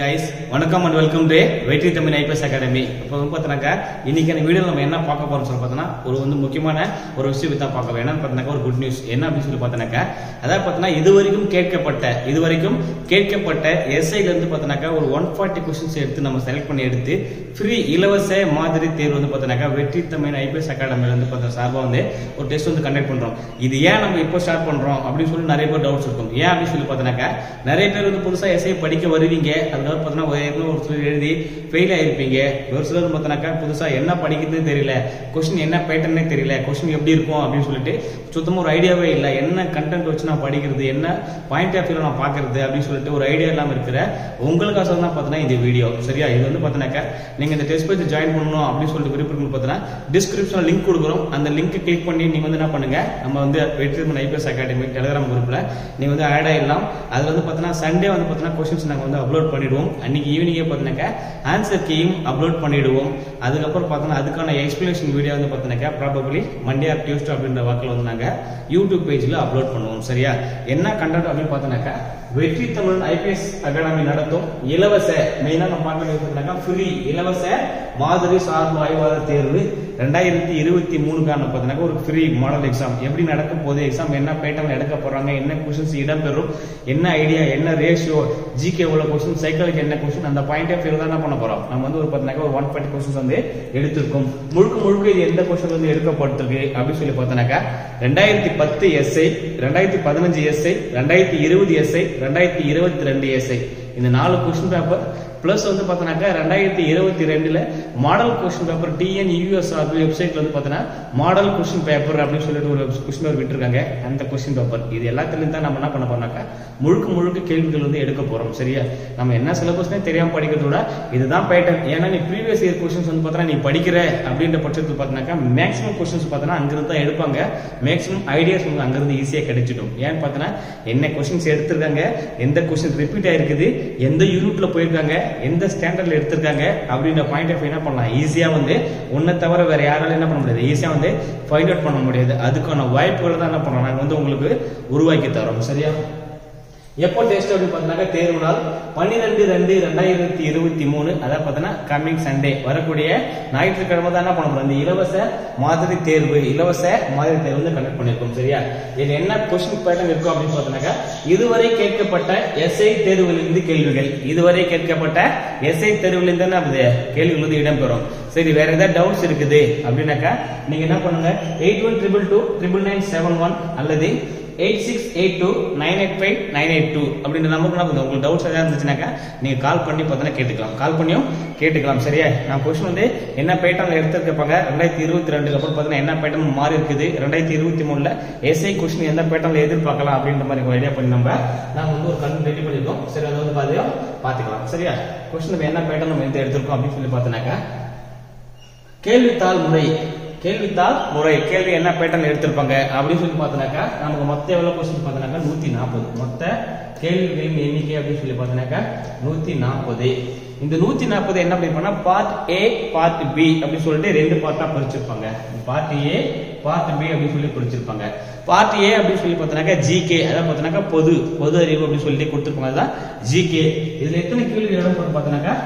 Guys வணக்கம் and welcome to வெற்றி Tamil IPS academy. இப்போ வந்து பார்த்தீங்கன்னாக்கா இன்னைக்கு அந்த வீடியோ நம்ம என்ன பார்க்க போறோம் சொல்லி பார்த்தோன்னா ஒரு வந்து முக்கியமான ஒரு விஷயம் தான் பார்க்க என்னன்னு பார்த்தீங்கன்னா ஒரு குட் நியூஸ் என்ன அப்படின்னு சொல்லி பார்த்தீங்கன்னாக்கா அதாவது பார்த்தீங்கன்னா இது வரைக்கும் கேட்கப்பட்ட இது வரைக்கும் கேட்கப்பட்ட எஸ்ஐல இருந்து பார்த்தீங்கன்னாக்கா ஒரு ஒன் ஃபார்ட்டி கொஸ்டின்ஸ் எடுத்து நம்ம செலக்ட் பண்ணி எடுத்து ஃப்ரீ இலவச மாதிரி தேர்வு வந்து பார்த்தீங்கன்னாக்கா வெற்றி தமிழ் ஐபிஎஸ் அகாடமியில வந்து பார்த்தீங்கன்னா சார்பாக வந்து ஒரு டெஸ்ட் வந்து கண்டக்ட் பண்றோம். இது ஏன் நம்ம இப்போ ஸ்டார்ட் பண்றோம் அப்படின்னு சொல்லி நிறைய பேர் டவுட்ஸ் இருக்கும். ஏன் அப்படின்னு சொல்லி பார்த்தீங்கன்னாக்கா நிறைய பேர் வந்து புதுசா எஸ்ஐ படிக்க வருவீங்க. அதாவது பார்த்தீங்கன்னா ஒரு ஏற்கனவே ஒரு சிலர் எழுதி ஃபெயில் ஆயிருப்பீங்க. ஒரு சிலர் பார்த்தீங்கன்னாக்கா புதுசாக என்ன படிக்கிறதுன்னு தெரியல. கொஸ்டின் என்ன பேட்டர்னே தெரியல. கொஸ்டின் எப்படி இருக்கும் அப்படின்னு சொல்லிட்டு சுத்தமாக ஒரு ஐடியாவே இல்லை. என்ன கண்டென்ட் வச்சு நான் படிக்கிறது? என்ன பாயிண்ட் ஆஃப் வியூல நான் பார்க்கறது? அப்படின்னு சொல்லிட்டு ஒரு ஐடியா இல்லாமல் இருக்கிற உங்களுக்காக தான் பார்த்தீங்கன்னா இந்த வீடியோ சரியா? இது வந்து பார்த்தீங்கன்னாக்கா நீங்கள் இந்த டெஸ்ட் பேஜ் ஜாயின் பண்ணணும் அப்படின்னு சொல்லிட்டு விருப்பம் பார்த்தீங்கன்னா டிஸ்கிரிப்ஷனில் லிங்க் கொடுக்குறோம். அந்த லிங்க் கிளிக் பண்ணி நீங்கள் வந்து என்ன பண்ணுங்கள் நம்ம வந்து வெற்றிமன் ஐபிஎஸ் அகாடமி டெலிகிராம் குரூப்பில் நீங்கள் வந்து ஆட் ஆகிடலாம் அதில் வந்து பார்த்தீங்கன்னா சண்டே வந்து பார்த்தீங்கன்னா கொஸ்டின்ஸ் நாங்கள் வந்து அப்லோட் பண்ணிடுவோம் அன்னைக்கு ஈவினிங்கே பார்த்தீங்கன்னாக்கா ஆன்சர் கீயும் அப்லோட் பண்ணிடுவோம். அதுக்கப்புறம் பார்த்தோன்னா அதுக்கான எக்ஸ்பிளேஷன் வீடியோ வந்து பார்த்தீங்கன்னாக்கா ப்ராபபிளி மண்டே ஆர் டியூஸ்டே அப்படின்ற வாக்கில் வந்து நாங்கள் யூடியூப் பேஜில் அப்லோட் பண்ணுவோம். சரியா? என்ன கண்டென்ட் அப்படின்னு பார்த்தோன்னாக்கா வெற்றி தமிழ் ஐபிஎஸ் அகாடமி நடத்தும் இலவச மெயினாக நம்ம பார்க்க ஃப்ரீ இலவச மாதிரி சார்பு ஆய்வாளர் தேர்வு ரெண்டாயிரத்தி இருபத்தி மூணுக்கான பார்த்தீங்கன்னா ஒரு ஃப்ரீ மாடல் எக்ஸாம் எப்படி நடக்க போகுது? எக்ஸாம் என்ன பேட்டர்ன் எடுக்க போறாங்க? என்ன கொஸ்டின்ஸ் இடம்பெறும்? என்ன ஐடியா என்ன ரேஷியோ ஜிகே உள்ள கொஸ்டின் சைக்கிளுக்கு என்ன கொஸ்டின் அந்த பாயிண்ட் ஆஃப் வியூ தான் என்ன பண்ண போறோம்? நம்ம வந்து ஒரு பார்த்தீங்கன்னா ஒரு ஒன் பாயிண்ட் கொஸ்டின்ஸ் வந்து எடுத்திருக்கோம். முழுக்க முழுக்க இது எந்த கொஸ்டின் வந்து எடுக்கப்பட்டிருக்கு? அப்படின்னு சொல்லி பார்த்தோன்னாக்கா ரெண்டாயிரத்தி பத்து எஸ்ஐ ரெண்டாயிரத்தி பதினஞ்சு எஸ்ஐ ரெண்டாயிரத்தி இருபது எஸ்ஐ ரெண்டாயிரத்தி இருபத்தி ரெண்டு எஸ்ஐ இந்த நாலு கொஷின் பேப்பர் ப்ளஸ் வந்து பார்த்தோன்னாக்கா ரெண்டாயிரத்தி இருபத்தி ரெண்டில் model question paper TN US வெப்சைட்ல வந்து பார்த்தீங்கன்னா மாடல் கொஷின் பேப்பர் அப்படின்னு சொல்லிட்டு ஒரு கொஷின் பேப்பர் விட்டுருக்காங்க. அந்த கொஷின் பேப்பர் இது எல்லாத்துலேயும் தான் நம்ம என்ன பண்ண போனாக்கா முழுக்க முழுக்க கேள்விகள் வந்து எடுக்க போகிறோம் சரியா? நம்ம என்ன சிலபஸ்னே தெரியாமல் படிக்கிறதோட இதுதான் பேட்டர்ன் ஏன்னா நீ ப்ரீவியஸ் இயர் கொஷின்ஸ் வந்து பார்த்தீங்கன்னா நீ படிக்கிற அப்படின்ற பட்சத்தில் பார்த்தீங்கன்னாக்கா மேக்ஸிமம் கொஸ்டின்ஸ் பார்த்தீங்கன்னா அங்கிருந்து தான் எடுப்பாங்க. மேக்ஸிமம் ஐடியாஸ் உங்களுக்கு அங்கிருந்து ஈஸியாக கிடைச்சிடும். ஏன்னு பார்த்தீங்கன்னா என்ன கொஷின்ஸ் எடுத்திருக்காங்க எந்த கொஷின் ரிப்பீட் ஆயிருக்குது எந்த யூனிட்ல போயிருக்காங்க எந்த ஸ்டாண்டர்ட்ல எடுத்திருக்காங்க அப்படின்ற பாயிண்ட் ஆஃப் என்ன பண்ணலாம்? ஈஸியா வந்து உன்னை தவிர வேற யாராலும் என்ன பண்ண முடியாது. ஈஸியா வந்து ஃபைண்ட் அவுட் பண்ண முடியாது. அதுக்கான வாய்ப்புகளை தான் என்ன பண்ணலாம்? நாங்க வந்து உங்களுக்கு உருவாக்கி தரோம். சரியா? எப்போ டெஸ்ட் அப்படின்னு பார்த்தீங்கன்னா தேர்வு நாள் பன்னிரெண்டு ரெண்டு ரெண்டாயிரத்தி இருபத்தி மூணு. அதாவது பார்த்தீங்கன்னா கம்மிங் சண்டே வரக்கூடிய ஞாயிற்றுக்கிழமை தான் என்ன பண்ண போறோம். இந்த இலவச மாதிரி தேர்வு இலவச மாதிரி தேர்வு வந்து கண்டக்ட் பண்ணிருக்கோம் சரியா? இது என்ன கொஸ்டின் பேட்டர்ன் இருக்கும் அப்படின்னு பார்த்தீங்கன்னா இதுவரை கேட்கப்பட்ட எஸ்ஐ தேர்வுகளிலிருந்து கேள்விகள். இதுவரை கேட்கப்பட்ட எஸ்ஐ தேர்வுகளிலிருந்து என்ன ஆகுது? கேள்விகள் வந்து இடம்பெறும். சரி வேற ஏதாவது டவுட்ஸ் இருக்குது? அப்படின்னாக்கா நீங்க என்ன பண்ணுங்க? Eight one triple two triple nine seven one அல்லது eight six eight two nine eight five nine eight two அப்படின்ற நம்பருக்கு நான் உங்களுக்கு டவுட்ஸ் எதாவது இருந்துச்சுனாக்கா நீங்கள் கால் பண்ணி பார்த்தீங்கன்னா கேட்டுக்கலாம். கால் பண்ணியும் கேட்டுக்கலாம் சரியா? நான் கொஸ்டின் வந்து என்ன பேட்டர்ன் எடுத்துருப்பாங்க ரெண்டாயிரத்தி இருபத்தி ரெண்டுக்கு அப்புறம் பார்த்தீங்கன்னா என்ன பேட்டர்ன் மாறி இருக்குது? ரெண்டாயிரத்தி இருபத்தி மூணில் எஸ்ஐ கொஸ்டின் எந்த பேட்டர்ல எதிர்பார்க்கலாம் அப்படின்ற மாதிரி ஐடியா பண்ணி நம்ம நாங்கள் வந்து ஒரு கண்ணு ரெடி பண்ணியிருக்கோம் சரி அதை வந்து பாத்தியா பார்த்துக்கலாம். சரியா? கொஸ்டின் நம்ம என்ன பேட்டர்ன் நம்ம எந்த எடுத்திருக்கோம் அப்படின்னு சொல்லி பார்த்தோன்னாக்கா கேள்வித்தாள் முறை கேள்வித்தாள்? முறை கேள்வி என்ன பேட்டர்ன் எடுத்திருப்பாங்க? அப்படின்னு சொல்லி பார்த்தோன்னாக்கா நமக்கு மொத்த எவ்வளவு கொஸ்டின் பார்த்தோன்னாக்கா நூத்தி நாற்பது மொத்த கேள்விகளின் எண்ணிக்கை அப்படின்னு சொல்லி பார்த்தோன்னாக்கா நூத்தி நாற்பது இந்த நூத்தி நாற்பது என்ன பண்ணிருப்பாங்க பார்ட் ஏ பார்ட் பி அப்படின்னு சொல்லிட்டு ரெண்டு பார்ட்டா பிரிச்சிருப்பாங்க. பார்ட் ஏ பார்ட் பி அப்படின்னு சொல்லி பிரிச்சிருப்பாங்க. பார்ட் ஏ அப்படின்னு சொல்லி பார்த்தோன்னாக்கா ஜிகே அதாவது பார்த்தோன்னாக்கா பொது பொது அறிவு அப்படின்னு சொல்லிட்டு கொடுத்துருப்பாங்க. அதுதான் ஜிகே இதுல எத்தனை கேள்விகள் இடம்பெறும் பார்த்தோன்னாக்கா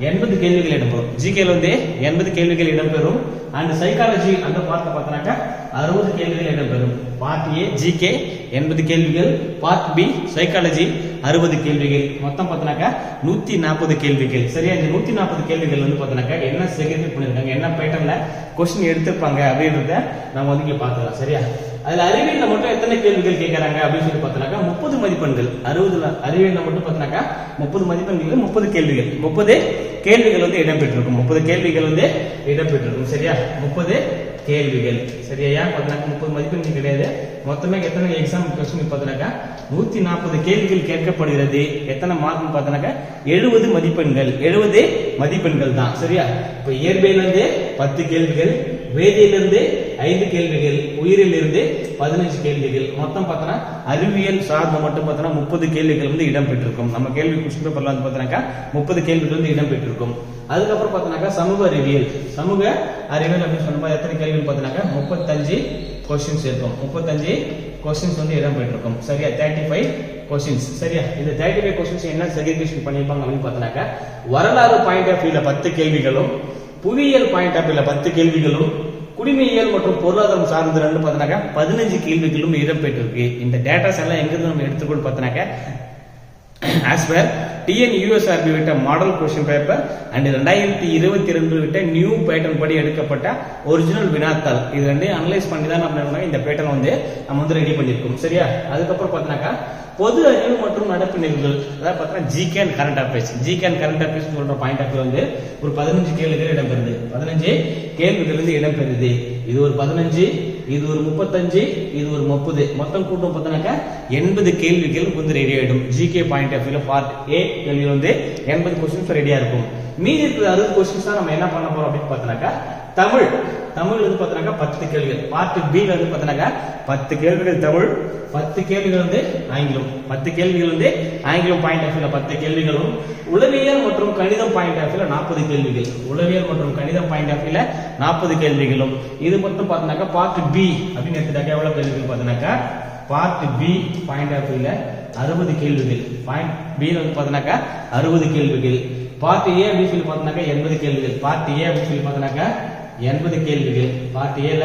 எண்பது கேள்விகள் இடம்பெறும். ஜிகேல வந்து எண்பது கேள்விகள் இடம்பெறும். அண்ட் சைக்காலஜி அந்த பார்ட் பார்த்தனாக்கா அறுபது கேள்விகள் இடம்பெறும். பார்ட் ஏ ஜிகே எண்பது கேள்விகள். பார்ட் பி சைக்காலஜி அறுபது கேள்விகள். மொத்தம் பார்த்தனாக்கா நூத்தி நாற்பது கேள்விகள். சரியா? இந்த நூத்தி நாற்பது கேள்விகள் வந்து பார்த்தனாக்கா என்ன செகண்ட் பண்ணிருக்காங்க என்ன பேட்டர்ல கொஸ்டின் எடுத்திருப்பாங்க அப்படின்றத நம்ம வந்து இங்க பார்த்துக்கலாம் சரியா? அதுல அறிவியல்ல மட்டும் எத்தனை கேள்விகள் கேட்கறாங்க அப்படின்னு சொல்லி பார்த்தனாக்கா முப்பது மதிப்பெண்கள். அறுபதுல அறிவியல்ல மட்டும் பார்த்தனாக்கா முப்பது மதிப்பெண்கள் முப்பது கேள்விகள். முப்பது கேள்விகள் வந்து இடம்பெற்றிருக்கும். முப்பது கேள்விகள் வந்து இடம்பெற்றிருக்கும். சரியா? முப்பது கேள்விகள். சரியா? ஏன் பார்த்தனாக்கா முப்பது மதிப்பெண்கள் கிடையாது. மொத்தமே எத்தனை எக்ஸாம் கொஸ்டின் பார்த்தனாக்கா நூத்தி நாற்பது கேள்விகள் கேட்கப்படுகிறது. எத்தனை மார்க் பார்த்தனாக்கா எழுபது மதிப்பெண்கள். எழுபது மதிப்பெண்கள் தான். சரியா? இப்ப இயற்பியல இருந்து பத்து கேள்விகள் வேதியிலிருந்து ஐந்து கேள்விகள் உயிரில் இருந்து பதினஞ்சு கேள்விகள். மொத்தம் பார்த்தோன்னா அறிவியல் சார்ந்த மட்டும் பார்த்தோன்னா முப்பது கேள்விகள் வந்து இடம்பெற்றிருக்கும் நம்ம கேள்வி கொஸ்டின் பேப்பர்ல வந்து பார்த்தோன்னாக்கா முப்பது கேள்விகள் வந்து இடம்பெற்றிருக்கும் அதுக்கப்புறம் பார்த்தோன்னாக்கா சமூக அறிவியல். சமூக அறிவியல் அப்படின்னு சொன்னப்போ எத்தனை கேள்வின்னு பார்த்தோன்னாக்கா முப்பத்தஞ்சு கொஸ்டின்ஸ் இருக்கும். முப்பத்தஞ்சு கொஸ்டின்ஸ் வந்து இடம் பெற்றிருக்கும். சரியா? தேர்ட்டி ஃபைவ் கொஸ்டின்ஸ் சரியா? இந்த தேர்ட்டி ஃபைவ் கொஸ்டின்ஸ் என்ன செகிரிகேஷன் பண்ணியிருப்பாங்க அப்படின்னு பார்த்தோன்னாக்கா வரலாறு பாயிண்ட் ஆஃப் வியூல பத்து கேள்விகளும் புவியியல் பாயிண்ட் ஆஃப் வியூல பத்து கேள்விகளும் குடிமையியல் மற்றும் பொருளாதாரம் சார்ந்த ரெண்டு பார்த்தோன்னாக்கா பதினஞ்சு கேள்விகளும் இடம்பெற்றிருக்கு. இந்த டேட்டாஸ் எல்லாம் எங்கிருந்து நம்ம எடுத்துக்கொண்டு பார்த்தோன்னாக்கா ஆஸ் பர் டிஎன் யூஎஸ்ஆர்பி விட்ட மாடல் கொஸ்டின் பேப்பர் அண்ட் ரெண்டாயிரத்தி இருபத்தி ரெண்டு விட்ட நியூ பேட்டர்ன் படி எடுக்கப்பட்ட ஒரிஜினல் வினாத்தாள். இது ரெண்டு அனலைஸ் பண்ணி தான் நம்ம இந்த பேட்டர்ன் வந்து நம்ம வந்து ரெடி பண்ணியிருக்கோம் சரியா? அதுக்கப்புறம் பார்த்தீங்கன்னாக்கா பொது அறிவு மற்றும் நடப்பு நிகழ்வுகள். அதாவது பார்த்தீங்கன்னா GK and current affairs GK and current affairs சொல்ற பாயிண்ட் ஆஃப் வந்து ஒரு பதினஞ்சு கேள்விகள் இடம்பெறுது. பதினஞ்சு கேள்விகள் இருந்து இடம்பெறுது. இது ஒரு பதினஞ்சு இது ஒரு முப்பத்தஞ்சு இது ஒரு முப்பது. மொத்தம் கூட்டம் பார்த்தோன்னாக்கா எண்பது கேள்விகள் வந்து ரெடி ஆயிடும். ஜிகே பாயிண்ட் ஆஃப் வியூல பார்ட் ஏ கேள்வியில் வந்து எண்பது கொஸ்டின்ஸ் ரெடியா இருக்கும். மீதி இருக்கிற அறுபது கொஸ்டின்ஸ் தான் நம்ம என்ன பண்ண போறோம் அப்படின்னு பார்த்தோன்னாக்கா தமிழ். தமிழ் வந்து பார்த்தோன்னாக்கா பத்து கேள்விகள். பார்ட் பி வந்து பார்த்தோன்னாக்கா பத்து கேள்விகள் தமிழ் பத்து கேள்விகள் வந்து ஆங்கிலம். பத்து கேள்விகள் வந்து ஆங்கிலம் பாயிண்ட் ஆஃப் வியூல பத்து கேள்விகளும் உளவியல் மற்றும் கணிதம் பாயிண்ட் ஆஃப் வியூல நாற்பது கேள்விகள். உளவியல் மற்றும் கணிதம் பாயிண்ட் ஆஃப் வியூல நாற்பது கேள்விகளும். இது மட்டும் பார்த்தோன்னாக்கா பார்ட் பி அப்படின்னு எடுத்துட்டாக்கா எவ்வளவு கேள்விகள் பார்த்தோன்னாக்கா பார்ட் பி பாயிண்ட் ஆஃப் வியூல அறுபது கேள்விகள். பாயிண்ட் பி வந்து பார்த்தோன்னாக்கா அறுபது கேள்விகள். பார்ட் ஏ அப்படின்னு சொல்லி பார்த்தோன்னாக்கா எண்பது கேள்விகள். பார்ட் ஏ அப்படின்னு சொல்லி பார்த்தோன்னாக்கா எண்பது கேள்விகள். பார்ட் ஏல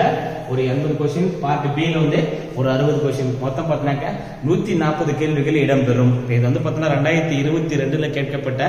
ஒரு எண்பது கொஸ்டின் பார்ட் பில வந்து ஒரு அறுபது கொஸ்டின் மொத்தம் பார்த்தீங்கன்னாக்கா நூத்தி நாற்பது கேள்விகள் இடம்பெறும். இது வந்து பார்த்தீங்கன்னா ரெண்டாயிரத்தி இருபத்தி ரெண்டுல கேட்கப்பட்ட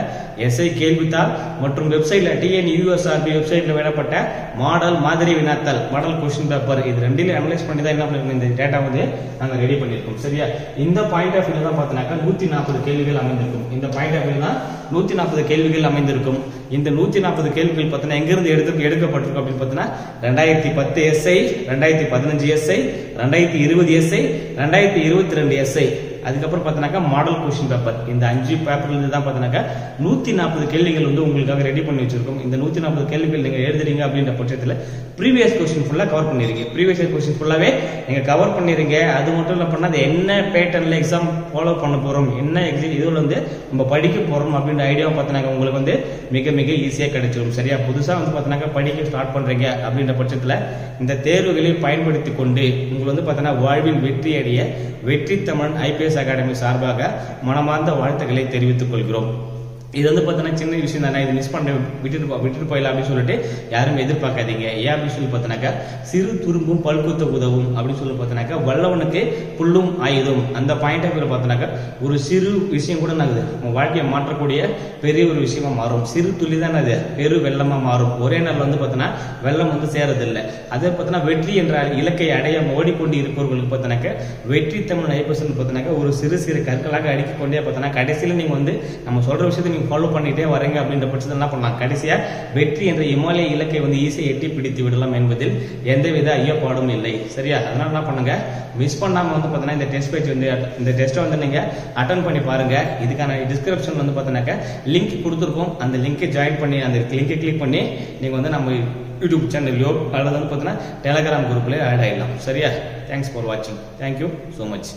எஸ்ஐ கேள்வித்தாள் மற்றும் வெப்சைட்ல டிஎன் யூஎஸ்ஆர்பி வெப்சைட்ல விடப்பட்ட மாடல் மாதிரி வினாத்தாள் மாடல் கொஸ்டின் பேப்பர் இது ரெண்டிலும் அனலைஸ் பண்ணி தான் என்ன பண்ணிருக்கோம் இந்த டேட்டா வந்து நாங்க ரெடி பண்ணிருக்கோம் சரியா? இந்த பாயிண்ட் ஆஃப் வியூ தான் பார்த்தீங்கன்னாக்கா நூத்தி நாற்பது கேள்விகள் அமைந்திருக்கும். இந்த பாயிண்ட் ஆஃப் வியூ தான் நூத்தி நாற்பது கேள்விகள் அமைந்திருக்கும். இந்த நூத்தி நாற்பது கேள்விகள் பார்த்தீங்கன்னா எங்கிருந்து எடுத்து எடுக்கப்பட்டிருக்கும் அப்படின்னு பார்த்தீங்கன்னா ரெண்டாயிரத்தி பத்து எஸ்ஐ ரெண்டாயிரத்தி பதினஞ்சு எஸ்ஐ ரெண்டாயிரத்தி இருபது எஸ்ஐ ரெண்டாயிரத்தி இருபத்தி ரெண்டு எஸ்ஐ அதுக்கப்புறம் பார்த்தீங்கன்னாக்கா மாடல் கொஷின் பேப்பர் இந்த அஞ்சு பேப்பர்ல இருந்து தான் பார்த்தீங்கன்னாக்கா நூத்தி நாற்பது கேள்விகள் வந்து உங்களுக்காக ரெடி பண்ணி வச்சிருக்கோம். இந்த நூத்தி நாற்பது கேள்விகள் நீங்க எழுதுறீங்க அப்படின்ற பட்சத்தில் ப்ரீவியஸ் கொஸ்டின் ஃபுல்லாக கவர் பண்ணிருக்கீங்க ப்ரீவியஸ் கொஸ்டின் ஃபுல்லாவே நீங்க கவர் பண்ணிருங்க. அது மட்டும் இல்ல பண்ணா அது என்ன பேட்டர்ன்ல எக்ஸாம் ஃபாலோ பண்ண போறோம் என்ன எக்ஸாம் இதுல வந்து நம்ம படிக்க போறோம் அப்படின்ற ஐடியாவை பார்த்தீங்கன்னா உங்களுக்கு வந்து மிக மிக ஈஸியாக கிடைச்சிடும் சரியா? புதுசாக வந்து பார்த்தீங்கன்னா படிக்க ஸ்டார்ட் பண்றீங்க அப்படின்ற பட்சத்தில் இந்த தேர்வுகளை பயன்படுத்தி கொண்டு உங்களுக்கு வந்து பார்த்தீங்கன்னா வாழ்வில் வெற்றி அடைய வெற்றி தமிழன் ஐபிஎஸ் அகாடமி சார்பாக மனமார்ந்த வாழ்த்துக்களை தெரிவித்துக் கொள்கிறோம். இது வந்து பார்த்தீங்கன்னா சின்ன விஷயம் தானே இது மிஸ் பண்ண விட்டுட்டு விட்டுட்டு போயிடலாம் அப்படின்னு சொல்லிட்டு யாரும் எதிர்பார்க்காதீங்க. ஏன் அப்படின்னு சொல்லி பார்த்தீங்கன்னாக்கா சிறு துரும்பும் பல்குத்த உதவும் அப்படின்னு சொல்லி பார்த்தோன்னாக்கா வல்லவனுக்கு புல்லும் ஆயுதம். அந்த பாயிண்ட் ஆஃப் வியூல ஒரு சிறு விஷயம் கூட நாங்கள் உங்க வாழ்க்கையை மாற்றக்கூடிய பெரிய ஒரு விஷயமா மாறும். சிறு துளி தான் அது. பெரு வெள்ளமா மாறும். ஒரே நாள் வந்து பார்த்தோன்னா வெள்ளம் வந்து சேரதில்லை. அதே பார்த்தோன்னா வெற்றி என்ற இலக்கை அடைய ஓடிக்கொண்டு இருப்பவர்களுக்கு பார்த்தீங்கன்னாக்கா வெற்றி தமிழ் ஐப்பசன் பார்த்தீங்கன்னாக்கா ஒரு சிறு சிறு கற்களாக அடிக்கிக் கொண்டே கடைசியில் நீங்க வந்து நம்ம சொல்ற விஷயத்தை ஃபாலோ பண்ணிட்டே வரீங்க அப்படின்ற பட்சத்தில் என்ன பண்ணலாம்? கடைசியா வெற்றி என்ற இமாலய இலக்கை வந்து ஈஸியாக எட்டி பிடித்து விடலாம் என்பதில் எந்தவித ஐயப்பாடும் இல்லை. சரியா? அதனால என்ன பண்ணுங்க? மிஸ் பண்ணாம வந்து பார்த்தீங்கன்னா இந்த டெஸ்ட் பேஜ் வந்து இந்த டெஸ்ட்டை வந்து நீங்க அட்டன் பண்ணி பாருங்க. இதுக்கான டிஸ்கிரிப்ஷன் வந்து பார்த்தீங்கன்னாக்கா லிங்க் கொடுத்துருக்கோம். அந்த லிங்கை ஜாயின் பண்ணி அந்த லிங்கை கிளிக் பண்ணி நீங்கள் வந்து நம்ம யூடியூப் சேனல்லையோ அல்லது வந்து பார்த்தீங்கன்னா டெலகிராம் குரூப்லேயோ ஆட் ஆயிடலாம். சரியா? தேங்க்ஸ் ஃபார் வாட்சிங் தேங்க்யூ ஸோ மச்